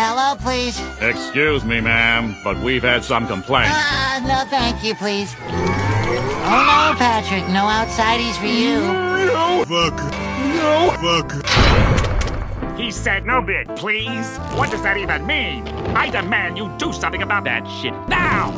Hello, please. Excuse me, ma'am, but we've had some complaints. Ah, no, thank you, please. Oh no, Patrick, no outsiders for you. No, fuck. No, fuck. He said no bid, please. What does that even mean? I demand you do something about that shit now!